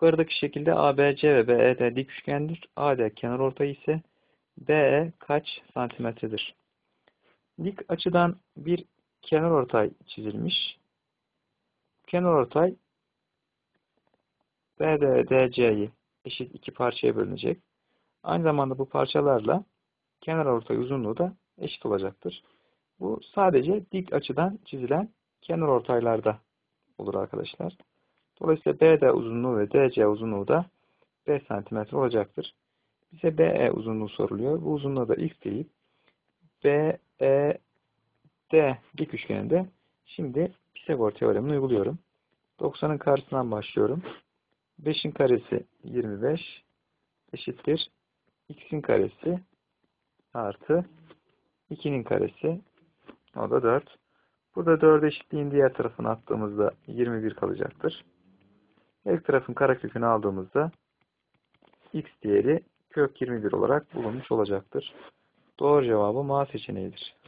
Yukarıdaki şekilde ABC ve BED dik üçgendir. AD kenarortay ise BE kaç santimetredir? Dik açıdan bir kenarortay çizilmiş. Kenarortay BD ve DC'yi eşit iki parçaya bölünecek. Aynı zamanda bu parçalarla kenarortay uzunluğu da eşit olacaktır. Bu sadece dik açıdan çizilen kenarortaylarda olur arkadaşlar. Dolayısıyla BD uzunluğu ve DC uzunluğu da 5 cm olacaktır. Bize BE uzunluğu soruluyor. Bu uzunluğu da x deyip BED dik üçgeninde şimdi Pisagor teoremini uyguluyorum. 90'ın karşısından başlıyorum. 5'in karesi 25 eşittir. x'in karesi artı 2'nin karesi o da 4. Burada 4 eşitliğin diğer tarafına attığımızda 21 kalacaktır. Her tarafın karekökünü aldığımızda x değeri kök 21 olarak bulunmuş olacaktır. Doğru cevabı A seçeneğidir.